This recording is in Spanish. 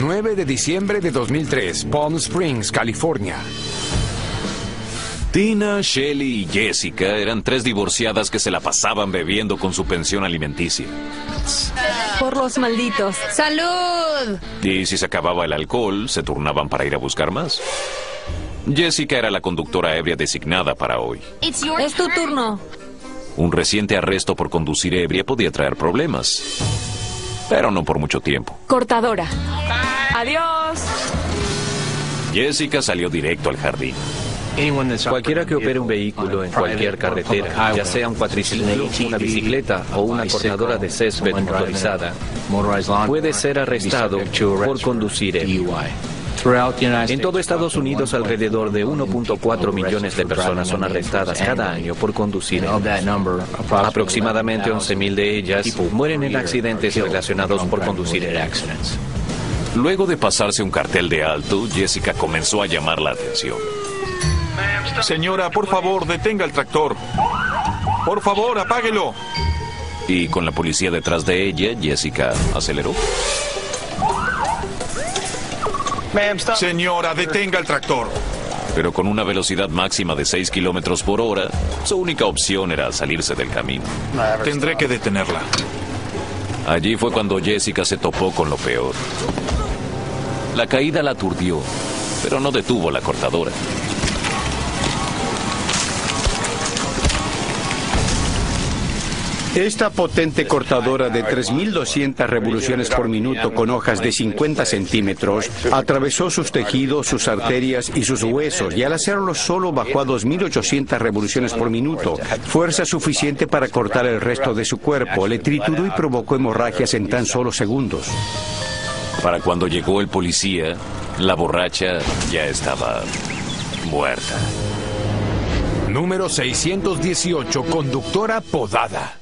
9 de diciembre de 2003, Palm Springs, California. Tina, Shelly y Jessica eran tres divorciadas que se la pasaban bebiendo con su pensión alimenticia. Por los malditos. ¡Salud! Y si se acababa el alcohol, se turnaban para ir a buscar más. Jessica era la conductora ebria designada para hoy. Es tu turno. Un reciente arresto por conducir ebria podía traer problemas. Pero no por mucho tiempo. Cortadora. Adiós. Jessica salió directo al jardín. Cualquiera que opere un vehículo en cualquier carretera, ya sea un cuatriciclo, una bicicleta o una cortadora de césped motorizada, puede ser arrestado por conducir ebrio. En todo Estados Unidos, alrededor de 1.4 millones de personas son arrestadas cada año por conducir. Aproximadamente 11.000 de ellas mueren en accidentes relacionados por conducir. Luego de pasarse un cartel de alto, Jessica comenzó a llamar la atención. Señora, por favor, detenga el tractor. Por favor, apáguelo. Y con la policía detrás de ella, Jessica aceleró. Señora, detenga el tractor. Pero con una velocidad máxima de 6 kilómetros por hora, su única opción era salirse del camino. Tendré que detenerla. Allí fue cuando Jessica se topó con lo peor. La caída la aturdió, pero no detuvo la cortadora. Esta potente cortadora de 3.200 revoluciones por minuto con hojas de 50 centímetros atravesó sus tejidos, sus arterias y sus huesos y al hacerlo solo bajó a 2.800 revoluciones por minuto, fuerza suficiente para cortar el resto de su cuerpo, le trituró y provocó hemorragias en tan solo segundos. Para cuando llegó el policía, la borracha ya estaba muerta. Número 618, conductora podada.